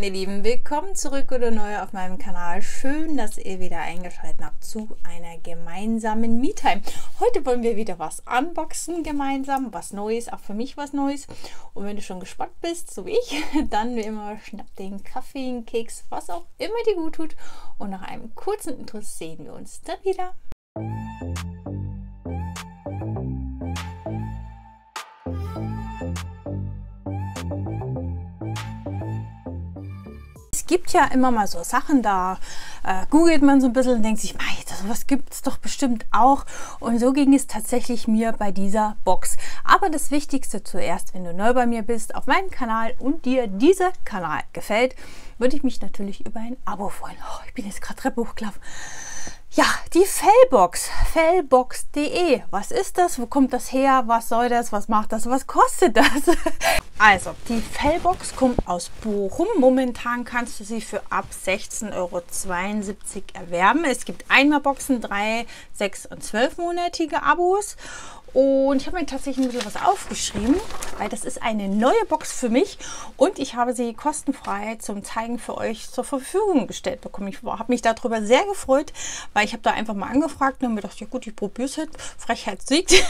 Meine Lieben, willkommen zurück oder neu auf meinem Kanal. Schön, dass ihr wieder eingeschaltet habt zu einer gemeinsamen Me-Time. Heute wollen wir wieder was unboxen gemeinsam, was Neues, auch für mich was Neues. Und wenn du schon gespannt bist, so wie ich, dann wie immer schnapp den Kaffee, den Keks, was auch immer dir gut tut. Und nach einem kurzen Intro sehen wir uns dann wieder. Gibt ja immer mal so Sachen, da äh, googelt man so ein bisschen und denkt sich, sowas gibt es doch bestimmt auch. Und so ging es tatsächlich mir bei dieser Box. Aber das Wichtigste zuerst, wenn du neu bei mir bist, auf meinem Kanal und dir dieser Kanal gefällt, würde ich mich natürlich über ein Abo freuen. Oh, ich bin jetzt gerade Treppe hochgelaufen. Ja, die Fellbox, fellbox.de. Was ist das? Wo kommt das her? Was soll das? Was macht das? Was kostet das? Also, die Fellbox kommt aus Bochum. Momentan kannst du sie für ab 16,72 Euro erwerben. Es gibt Einmalboxen, 3, 6 und 12-monatige Abos. Und ich habe mir tatsächlich ein bisschen was aufgeschrieben, weil das ist eine neue Box für mich und ich habe sie kostenfrei zum Zeigen für euch zur Verfügung gestellt bekommen. Ich habe mich darüber sehr gefreut, weil ich habe da einfach mal angefragt und mir gedacht, ja gut, ich probiere es halt. Frechheit siegt.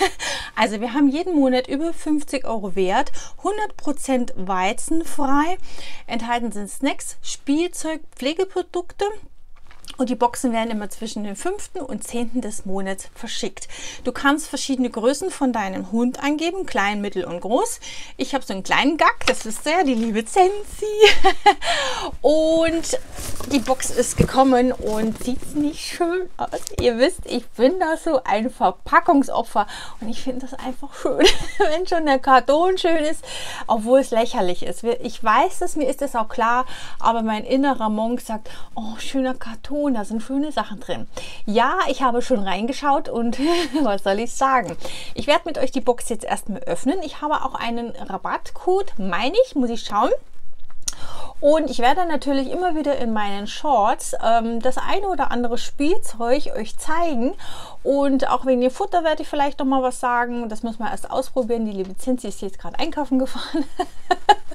Also wir haben jeden Monat über 50 Euro wert, 100% weizenfrei. Enthalten sind Snacks, Spielzeug, Pflegeprodukte. Und die Boxen werden immer zwischen dem 5. und 10. des Monats verschickt. Du kannst verschiedene Größen von deinem Hund angeben, klein, mittel und groß. Ich habe so einen kleinen Gack, das ist ja die liebe Zensi. und die Box ist gekommen und sieht nicht schön aus. Ihr wisst, ich bin da so ein Verpackungsopfer und ich finde das einfach schön, wenn schon der Karton schön ist, obwohl es lächerlich ist. Ich weiß es, mir ist das auch klar, aber mein innerer Monk sagt, oh, schöner Karton und da sind schöne Sachen drin. Ja, ich habe schon reingeschaut und was soll ich sagen? Ich werde mit euch die Box jetzt erstmal öffnen. Ich habe auch einen Rabattcode, meine ich, muss ich schauen. Und ich werde natürlich immer wieder in meinen Shorts ähm, das eine oder andere Spielzeug euch zeigen. Und auch wegen dem Futter werde ich vielleicht noch mal was sagen. Das müssen wir erst ausprobieren. Die liebe Zinzi ist jetzt gerade einkaufen gefahren.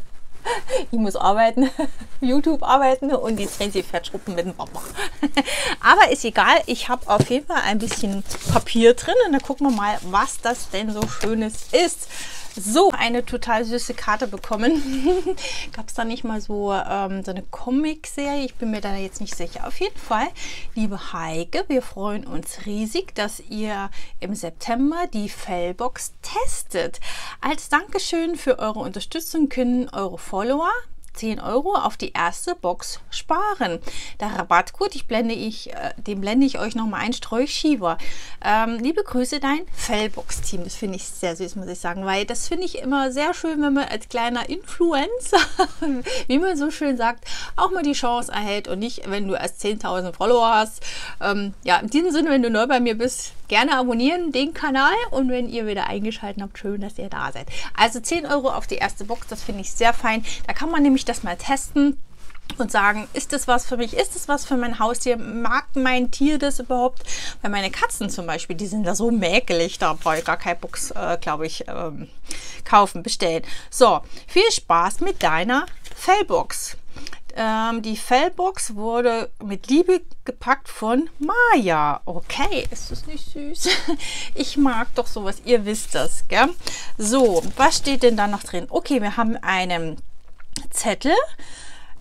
ich muss arbeiten, YouTube arbeiten und die Tracy fährt schruppen mit dem Papa. Aber ist egal, ich habe auf jeden Fall ein bisschen Papier drin und dann gucken wir mal, was das denn so Schönes ist so eine total süße Karte bekommen. Gab es da nicht mal so, ähm, so eine Comic-Serie? Ich bin mir da jetzt nicht sicher. Auf jeden Fall, liebe Heike, wir freuen uns riesig, dass ihr im September die Fellbox testet. Als Dankeschön für eure Unterstützung können eure Follower 10 Euro auf die erste Box sparen. Der Rabattcode, ich blende ich, äh, den blende ich euch nochmal ein, Streuschieber. Ähm, liebe Grüße, dein Fellbox-Team. Das finde ich sehr süß, muss ich sagen, weil das finde ich immer sehr schön, wenn man als kleiner Influencer, wie man so schön sagt, auch mal die Chance erhält und nicht, wenn du erst 10.000 Follower hast. Ähm, ja, in diesem Sinne, wenn du neu bei mir bist, gerne abonnieren den Kanal und wenn ihr wieder eingeschaltet habt, schön, dass ihr da seid. Also 10 Euro auf die erste Box, das finde ich sehr fein. Da kann man nämlich das mal testen und sagen, ist das was für mich, ist das was für mein Haustier, mag mein Tier das überhaupt? Weil meine Katzen zum Beispiel, die sind da so mäkelig, da brauche ich gar keine Box, äh, glaube ich, ähm, kaufen, bestellen. So, viel Spaß mit deiner Fellbox. Ähm, die Fellbox wurde mit Liebe gepackt von Maya. Okay, ist das nicht süß? Ich mag doch sowas, ihr wisst das, gell? So, was steht denn da noch drin? Okay, wir haben einen Zettel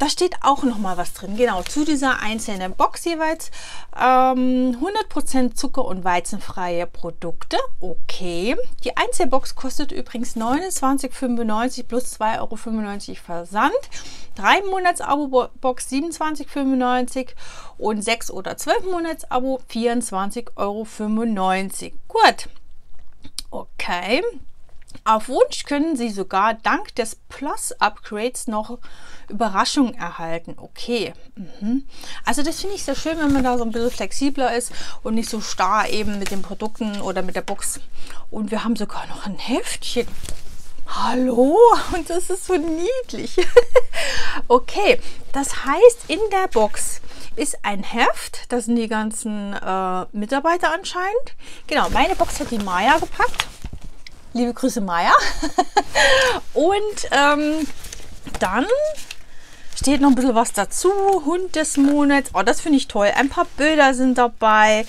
da steht auch noch mal was drin. Genau, zu dieser einzelnen Box jeweils. Ähm, 100% Zucker- und weizenfreie Produkte. Okay. Die Einzelbox kostet übrigens 29,95 plus 2,95 Euro Versand. 3 Monats Abo-Box 27,95 und 6 oder 12 Monats Abo 24,95 Euro. Gut. Okay. Auf Wunsch können Sie sogar dank des Plus-Upgrades noch Überraschungen erhalten. Okay. Mhm. Also das finde ich sehr schön, wenn man da so ein bisschen flexibler ist und nicht so starr eben mit den Produkten oder mit der Box. Und wir haben sogar noch ein Heftchen. Hallo, und das ist so niedlich. okay, das heißt, in der Box ist ein Heft. Das sind die ganzen äh, Mitarbeiter anscheinend. Genau, meine Box hat die Maya gepackt. Liebe Grüße, Maya. Und ähm, dann steht noch ein bisschen was dazu. Hund des Monats. Oh, das finde ich toll. Ein paar Bilder sind dabei.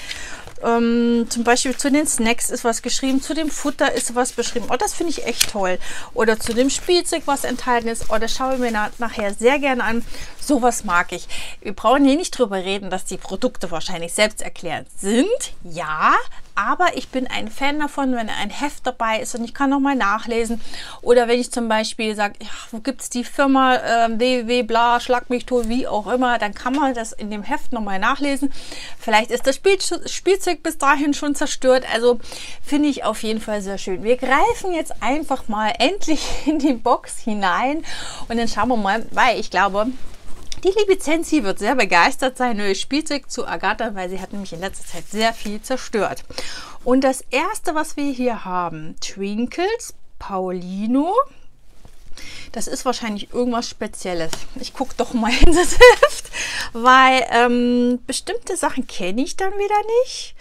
Ähm, zum Beispiel zu den Snacks ist was geschrieben, zu dem Futter ist was beschrieben. Oh, das finde ich echt toll. Oder zu dem Spielzeug, was enthalten ist. Oh, das schaue ich mir na nachher sehr gerne an. Sowas mag ich. Wir brauchen hier nicht drüber reden, dass die Produkte wahrscheinlich selbsterklärend sind. Ja, aber ich bin ein Fan davon, wenn ein Heft dabei ist und ich kann nochmal nachlesen. Oder wenn ich zum Beispiel sage, wo gibt es die Firma äh, www, bla, schlag mich tot, wie auch immer, dann kann man das in dem Heft nochmal nachlesen. Vielleicht ist das Spiel Spielzeug bis dahin schon zerstört. Also finde ich auf jeden Fall sehr schön. Wir greifen jetzt einfach mal endlich in die Box hinein und dann schauen wir mal, weil ich glaube, die liebe Zenzi wird sehr begeistert sein, neues Spielzeug zu Agatha, weil sie hat nämlich in letzter Zeit sehr viel zerstört. Und das erste, was wir hier haben, Twinkles, Paulino. Das ist wahrscheinlich irgendwas Spezielles. Ich gucke doch mal in das Heft, weil ähm, bestimmte Sachen kenne ich dann wieder nicht.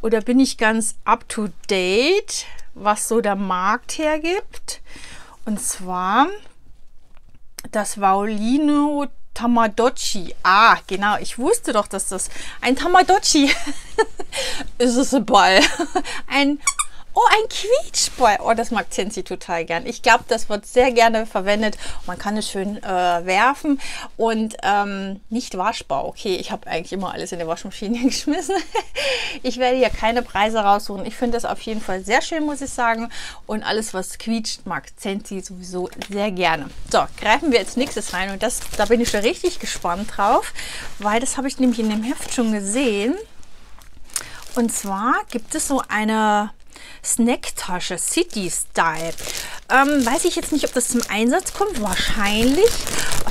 Oder bin ich ganz up to date, was so der Markt hergibt. Und zwar das Vaulino Tamagotchi. Ah, genau. Ich wusste doch, dass das ein Tamagotchi ist. Es ein Ball. Ein Oh, ein Quietschball. Oh, das mag Zenzi total gern. Ich glaube, das wird sehr gerne verwendet. Man kann es schön äh, werfen und ähm, nicht waschbar. Okay, ich habe eigentlich immer alles in die Waschmaschine geschmissen. ich werde hier keine Preise raussuchen. Ich finde das auf jeden Fall sehr schön, muss ich sagen. Und alles, was quietscht, mag Zenzi sowieso sehr gerne. So, greifen wir als nächstes rein. Und das, da bin ich schon richtig gespannt drauf, weil das habe ich nämlich in dem Heft schon gesehen. Und zwar gibt es so eine Snacktasche City Style. Ähm, weiß ich jetzt nicht, ob das zum Einsatz kommt. Wahrscheinlich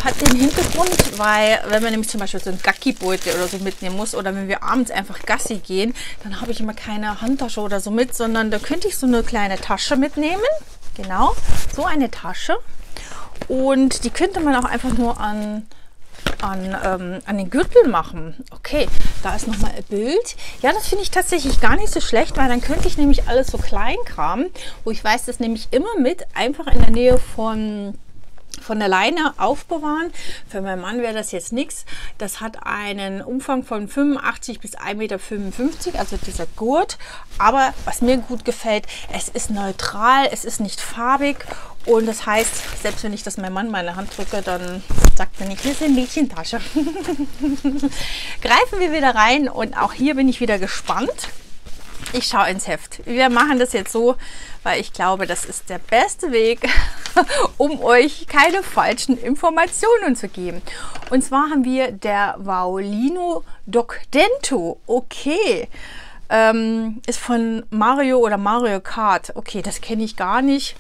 hat den Hintergrund, weil wenn man nämlich zum Beispiel so einen Gacki-Beutel oder so mitnehmen muss oder wenn wir abends einfach Gassi gehen, dann habe ich immer keine Handtasche oder so mit, sondern da könnte ich so eine kleine Tasche mitnehmen. Genau, so eine Tasche. Und die könnte man auch einfach nur an an, ähm, an den Gürtel machen. Okay, da ist nochmal ein Bild. Ja, das finde ich tatsächlich gar nicht so schlecht, weil dann könnte ich nämlich alles so klein kramen, wo ich weiß, das nehme ich immer mit, einfach in der Nähe von von der Leine aufbewahren. Für meinen Mann wäre das jetzt nichts. Das hat einen Umfang von 85 bis 1,55 Meter, also dieser Gurt. Aber was mir gut gefällt, es ist neutral, es ist nicht farbig und das heißt, selbst wenn ich das meinem Mann meine Hand drücke, dann sagt er nicht, das ist eine Mädchentasche. Greifen wir wieder rein und auch hier bin ich wieder gespannt. Ich schaue ins Heft. Wir machen das jetzt so, weil ich glaube, das ist der beste Weg, um euch keine falschen Informationen zu geben. Und zwar haben wir der Vaulino Docdento. Okay. Ähm, ist von Mario oder Mario Kart. Okay, das kenne ich gar nicht.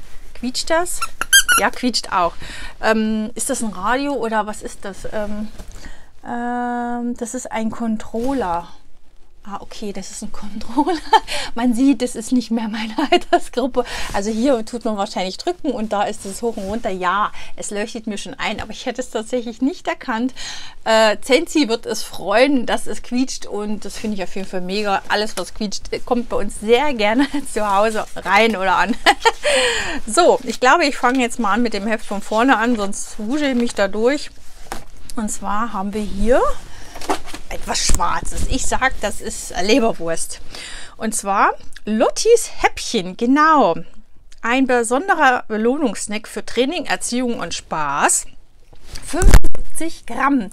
Quietscht das? Ja, quietscht auch. Ähm, ist das ein Radio oder was ist das? Ähm, ähm, das ist ein Controller. Ah, okay, das ist ein Controller. Man sieht, das ist nicht mehr meine Altersgruppe. Also hier tut man wahrscheinlich drücken und da ist es hoch und runter. Ja, es leuchtet mir schon ein, aber ich hätte es tatsächlich nicht erkannt. Äh, Zenzi wird es freuen, dass es quietscht und das finde ich auf jeden Fall mega. Alles, was quietscht, kommt bei uns sehr gerne zu Hause rein oder an. so, ich glaube, ich fange jetzt mal an mit dem Heft von vorne an, sonst wusche ich mich da durch. Und zwar haben wir hier etwas Schwarzes. Ich sag, das ist Leberwurst. Und zwar Lottis Häppchen, genau. Ein besonderer Belohnungssnack für Training, Erziehung und Spaß. 75 Gramm.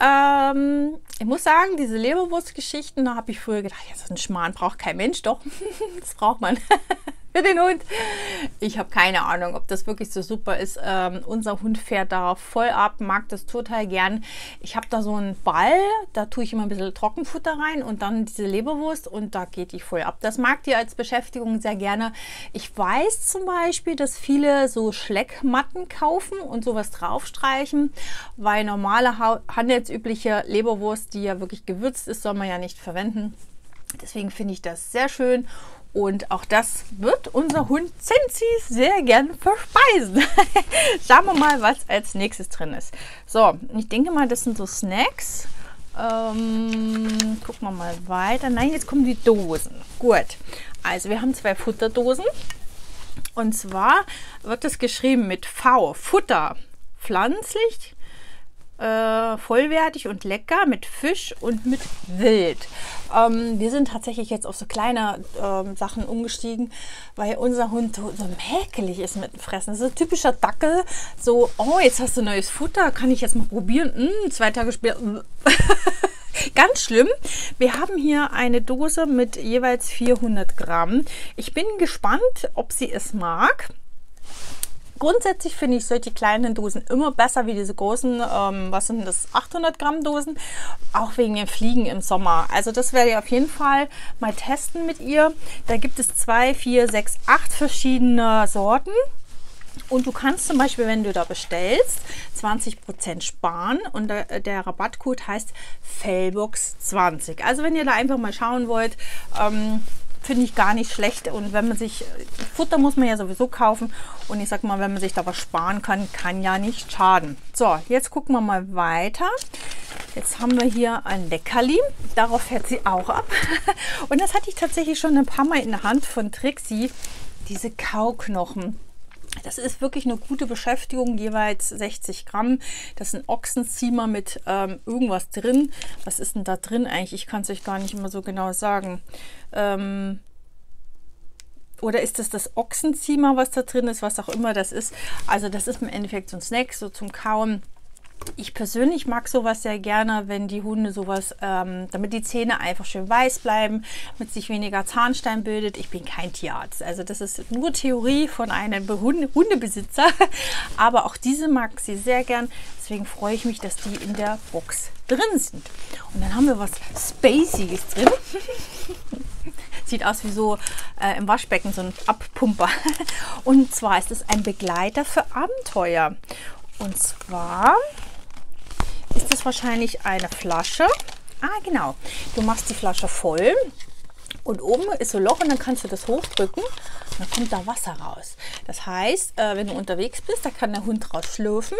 Ähm, ich muss sagen, diese Leberwurstgeschichten, da habe ich früher gedacht, ja, so ein Schmarrn braucht kein Mensch. Doch, das braucht man. für den Hund. Ich habe keine Ahnung, ob das wirklich so super ist. Ähm, unser Hund fährt darauf voll ab, mag das total gern. Ich habe da so einen Ball, da tue ich immer ein bisschen Trockenfutter rein und dann diese Leberwurst und da geht die voll ab. Das mag die als Beschäftigung sehr gerne. Ich weiß zum Beispiel, dass viele so Schleckmatten kaufen und sowas draufstreichen, weil normale handelsübliche Leberwurst, die ja wirklich gewürzt ist, soll man ja nicht verwenden. Deswegen finde ich das sehr schön und auch das wird unser Hund Zenzi sehr gern verspeisen. Schauen wir mal, was als nächstes drin ist. So, ich denke mal, das sind so Snacks. Ähm, gucken wir mal weiter. Nein, jetzt kommen die Dosen. Gut. Also wir haben zwei Futterdosen. Und zwar wird es geschrieben mit V. Futter. Pflanzlich. Äh, vollwertig und lecker mit Fisch und mit Wild. Ähm, wir sind tatsächlich jetzt auf so kleine ähm, Sachen umgestiegen, weil unser Hund so mäkelig ist mit dem Fressen. Das ist ein typischer Dackel. So, oh, jetzt hast du neues Futter, kann ich jetzt mal probieren? Mm, zwei Tage später. Ganz schlimm. Wir haben hier eine Dose mit jeweils 400 Gramm. Ich bin gespannt, ob sie es mag. Grundsätzlich finde ich solche kleinen Dosen immer besser wie diese großen, ähm, was sind das, 800 Gramm Dosen, auch wegen den Fliegen im Sommer. Also das werde ich auf jeden Fall mal testen mit ihr. Da gibt es zwei, vier, sechs, acht verschiedene Sorten. Und du kannst zum Beispiel, wenn du da bestellst, 20% sparen und der, der Rabattcode heißt Fellbox20. Also wenn ihr da einfach mal schauen wollt, ähm, finde ich gar nicht schlecht. Und wenn man sich, Futter muss man ja sowieso kaufen. Und ich sag mal, wenn man sich da was sparen kann, kann ja nicht schaden. So, jetzt gucken wir mal weiter. Jetzt haben wir hier ein Leckerli. Darauf fährt sie auch ab. Und das hatte ich tatsächlich schon ein paar Mal in der Hand von Trixie. Diese Kauknochen. Das ist wirklich eine gute Beschäftigung, jeweils 60 Gramm. Das ist ein Ochsenziemer mit ähm, irgendwas drin. Was ist denn da drin eigentlich? Ich kann es euch gar nicht immer so genau sagen. Ähm, oder ist das das Ochsenziemer, was da drin ist, was auch immer das ist. Also das ist im Endeffekt so ein Snack, so zum Kauen. Ich persönlich mag sowas sehr gerne, wenn die Hunde sowas, ähm, damit die Zähne einfach schön weiß bleiben, damit sich weniger Zahnstein bildet. Ich bin kein Tierarzt, also das ist nur Theorie von einem Hunde Hundebesitzer, aber auch diese mag sie sehr gern. Deswegen freue ich mich, dass die in der Box drin sind. Und dann haben wir was Spaciges drin. Sieht aus wie so äh, im Waschbecken so ein Abpumper. Und zwar ist es ein Begleiter für Abenteuer. Und zwar ist es wahrscheinlich eine Flasche. Ah, genau. Du machst die Flasche voll und oben ist so ein Loch und dann kannst du das hochdrücken und dann kommt da Wasser raus. Das heißt, äh, wenn du unterwegs bist, da kann der Hund draus schlürfen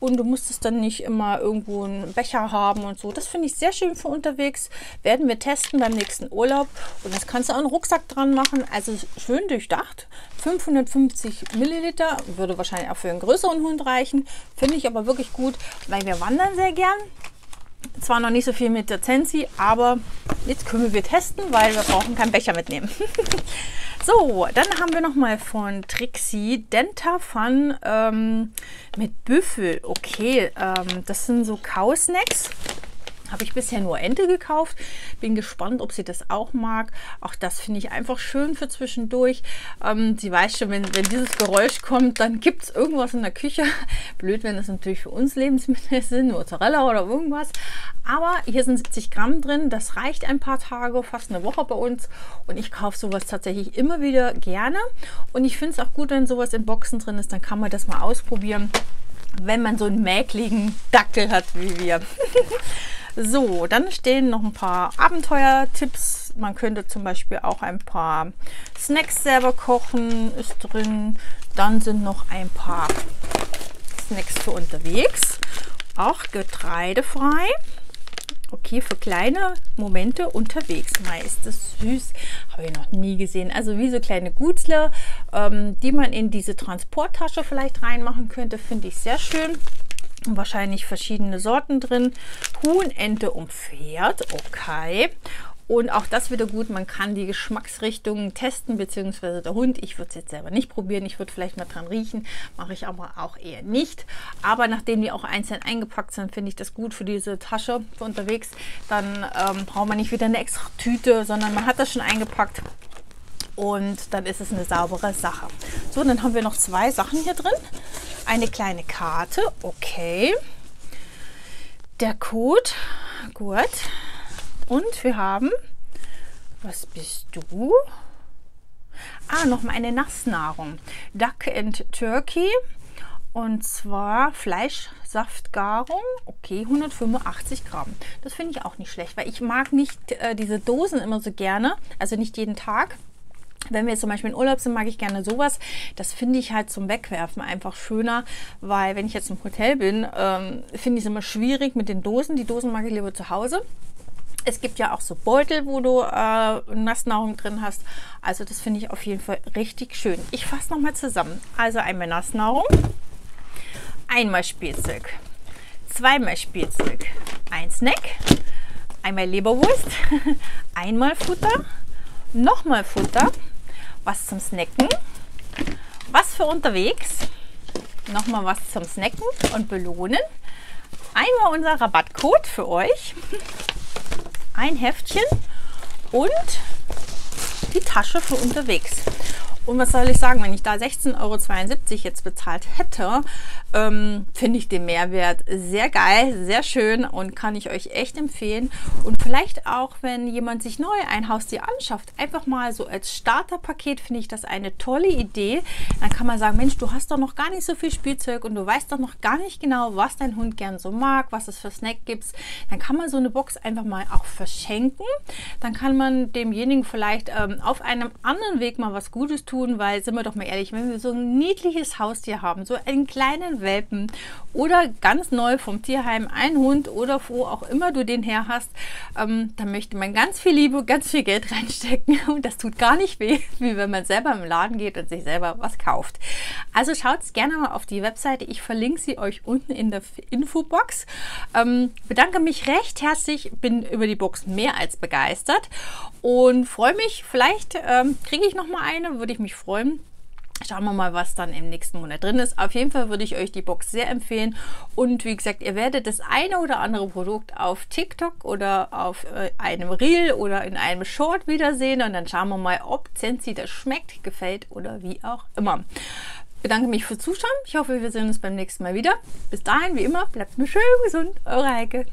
und du musst es dann nicht immer irgendwo einen Becher haben und so. Das finde ich sehr schön für unterwegs. Werden wir testen beim nächsten Urlaub und das kannst du auch einen Rucksack dran machen. Also schön durchdacht. 550 Milliliter würde wahrscheinlich auch für einen größeren Hund reichen. Finde ich aber wirklich gut, weil wir wandern sehr gern. Zwar noch nicht so viel mit der Zensi, aber jetzt können wir testen, weil wir brauchen keinen Becher mitnehmen. so, dann haben wir noch mal von Trixie Denta Fun ähm, mit Büffel. Okay, ähm, das sind so Kausnacks. Habe ich bisher nur Ente gekauft. Bin gespannt, ob sie das auch mag. Auch das finde ich einfach schön für zwischendurch. Ähm, sie weiß schon, wenn, wenn dieses Geräusch kommt, dann gibt es irgendwas in der Küche. Blöd, wenn das natürlich für uns Lebensmittel sind, Mozzarella oder irgendwas. Aber hier sind 70 Gramm drin. Das reicht ein paar Tage, fast eine Woche bei uns. Und ich kaufe sowas tatsächlich immer wieder gerne. Und ich finde es auch gut, wenn sowas in Boxen drin ist. Dann kann man das mal ausprobieren, wenn man so einen mäkligen Dackel hat wie wir. So, dann stehen noch ein paar Abenteuertipps. Man könnte zum Beispiel auch ein paar Snacks selber kochen, ist drin. Dann sind noch ein paar Snacks für unterwegs, auch getreidefrei. Okay, für kleine Momente unterwegs. Ist das süß. Habe ich noch nie gesehen. Also wie so kleine Gutzler, ähm, die man in diese Transporttasche vielleicht reinmachen könnte, finde ich sehr schön wahrscheinlich verschiedene Sorten drin. Huhn, Ente und Pferd, okay. Und auch das wieder gut, man kann die Geschmacksrichtungen testen, beziehungsweise der Hund. Ich würde es jetzt selber nicht probieren, ich würde vielleicht mal dran riechen, mache ich aber auch eher nicht. Aber nachdem die auch einzeln eingepackt sind, finde ich das gut für diese Tasche für unterwegs. Dann ähm, braucht man nicht wieder eine extra Tüte, sondern man hat das schon eingepackt und dann ist es eine saubere Sache. So, dann haben wir noch zwei Sachen hier drin. Eine kleine Karte, okay. Der Code, gut. Und wir haben, was bist du? Ah, noch mal eine Nassnahrung. Duck and Turkey. Und zwar Fleischsaftgarung, okay, 185 Gramm. Das finde ich auch nicht schlecht, weil ich mag nicht äh, diese Dosen immer so gerne, also nicht jeden Tag. Wenn wir jetzt zum Beispiel in Urlaub sind, mag ich gerne sowas. Das finde ich halt zum Wegwerfen einfach schöner, weil wenn ich jetzt im Hotel bin, ähm, finde ich es immer schwierig mit den Dosen. Die Dosen mag ich lieber zu Hause. Es gibt ja auch so Beutel, wo du äh, Nassnahrung drin hast. Also das finde ich auf jeden Fall richtig schön. Ich fasse nochmal zusammen. Also einmal Nassnahrung, einmal Spielzeug, zweimal Spielzeug. Ein Snack, einmal Leberwurst, einmal Futter, nochmal Futter, was zum Snacken, was für unterwegs, nochmal was zum Snacken und belohnen, einmal unser Rabattcode für euch, ein Heftchen und die Tasche für unterwegs. Und was soll ich sagen, wenn ich da 16,72 Euro jetzt bezahlt hätte, ähm, finde ich den Mehrwert sehr geil, sehr schön und kann ich euch echt empfehlen. Und vielleicht auch, wenn jemand sich neu ein Haustier anschafft, einfach mal so als Starterpaket finde ich das eine tolle Idee. Dann kann man sagen, Mensch, du hast doch noch gar nicht so viel Spielzeug und du weißt doch noch gar nicht genau, was dein Hund gern so mag, was es für Snack gibt. Dann kann man so eine Box einfach mal auch verschenken. Dann kann man demjenigen vielleicht ähm, auf einem anderen Weg mal was Gutes tun tun, weil, sind wir doch mal ehrlich, wenn wir so ein niedliches Haustier haben, so einen kleinen Welpen oder ganz neu vom Tierheim, ein Hund oder wo auch immer du den her hast, ähm, dann möchte man ganz viel Liebe, ganz viel Geld reinstecken und das tut gar nicht weh, wie wenn man selber im Laden geht und sich selber was kauft. Also schaut gerne mal auf die Webseite, ich verlinke sie euch unten in der Infobox. Ähm, bedanke mich recht herzlich, bin über die Box mehr als begeistert und freue mich, vielleicht ähm, kriege ich noch mal eine, würde ich mich freuen. Schauen wir mal, was dann im nächsten Monat drin ist. Auf jeden Fall würde ich euch die Box sehr empfehlen. Und wie gesagt, ihr werdet das eine oder andere Produkt auf TikTok oder auf äh, einem Reel oder in einem Short wiedersehen. Und dann schauen wir mal, ob Zensi das schmeckt, gefällt oder wie auch immer. Bedanke mich fürs Zuschauen. Ich hoffe, wir sehen uns beim nächsten Mal wieder. Bis dahin, wie immer, bleibt mir schön gesund. Eure Heike.